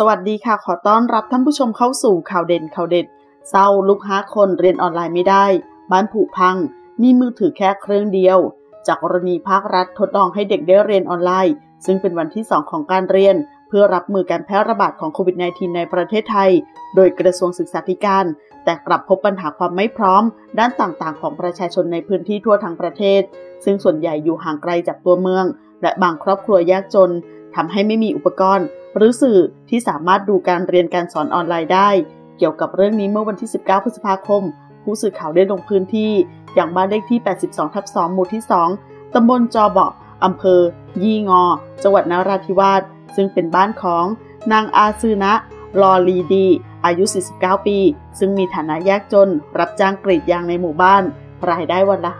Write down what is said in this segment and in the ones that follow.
สวัสดีค่ะ ขอต้อนรับท่านผู้ชมเข้าสู่ข่าวเด่นข่าวเด็ด เศร้าลูกห้าคนเรียนออนไลน์ไม่ได้ บ้านผุพัง มีมือถือแค่เครื่องเดียว จากกรณีภาครัฐทดลองให้เด็กได้เรียนออนไลน์ ซึ่งเป็นวันที่ 2 ของการเรียน เพื่อรับมือการแพร่ระบาดของโควิด -19 ในประเทศไทย โดยกระทรวงศึกษาธิการ แต่กลับพบปัญหาความไม่พร้อม ด้านต่างๆ ของประชาชนในพื้นที่ทั่วทั้งประเทศ ซึ่งส่วนใหญ่อยู่ห่างไกลจากตัวเมือง และบางครอบครัวยากจน ทำให้ไม่มีอุปกรณ์ หรือสื่อที่สามารถดูการเรียนการสอนออนไลน์ได้ เกี่ยวกับเรื่องนี้เมื่อวันที่ 19 พฤษภาคม ผู้สื่อข่าวได้ลงพื้นที่ อย่างบ้านเลขที่ 82 ทับ 2 หมู่ที่ 2 ตำบลจอเบาะอำเภอ ยี่งอ จังหวัดนราธิวาส ซึ่งเป็นบ้านของนางอาซืนะ ลอลีดี อายุ 49 ปี ซึ่งมีฐานะยากจน รับจ้างกรีดยางในหมู่บ้าน รายได้วันละ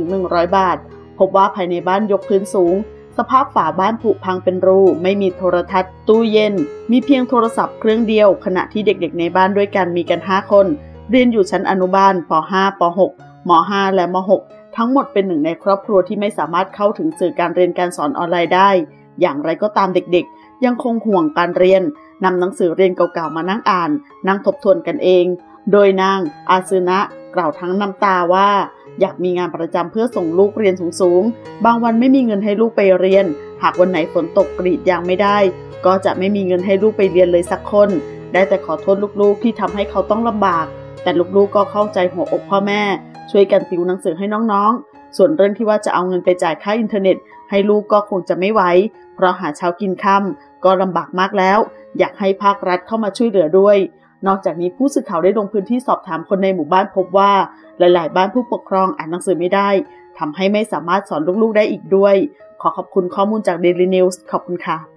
50-100 บาท พบว่าภายในบ้านยกพื้นสูง สภาพฝาบ้านผุพังเป็นรู ไม่มีโทรทัศน์ ตู้เย็น มีเพียงโทรศัพท์เครื่องเดียว ขณะที่เด็กๆ ในบ้านด้วยกันมีกัน 5 คน เรียนอยู่ชั้นอนุบาลป .5 ป .6 ม .5 และม .6 ทั้งหมดเป็นหนึ่งในครอบครัวที่ไม่สามารถเข้าถึงสื่อการเรียนการสอนออนไลน์ได้ อย่างไรก็ตามเด็กๆ ยังคงห่วงการเรียนนำหนังสือเรียนเก่าๆมานั่งอ่าน นั่งทบทวนกันเอง โดยนางอาซึนะกล่าวทั้งน้ำตาว่า อยากมีงานประจำเพื่อส่งลูกเรียนสูงๆ บางวันไม่มีเงินให้ลูกไปเรียน หากวันไหนฝนตกกรีดยางไม่ได้ ก็จะไม่มีเงินให้ลูกไปเรียนเลยสักคน ได้แต่ขอโทษลูกๆ ที่ทำให้เขาต้องลำบาก แต่ลูกๆก็เข้าใจหัวอกพ่อแม่ ช่วยกันติวหนังสือให้น้องๆ ส่วนเรื่องที่ว่าจะเอาเงินไปจ่ายค่าอินเทอร์เน็ต ให้ลูกก็คงจะไม่ไหว เพราะหาเช้ากินค่ำก็ลำบากมากแล้ว อยากให้ภาครัฐเข้ามาช่วยเหลือด้วย นอกจากนี้ผู้สื่อข่าวได้ลงพื้นที่สอบถามคนในหมู่บ้านพบว่าหลาย ๆ บ้านผู้ปกครองอ่านหนังสือไม่ได้ทำให้ไม่สามารถสอนลูก ๆ ได้อีกด้วย ขอขอบคุณข้อมูลจาก Daily News ขอบคุณค่ะ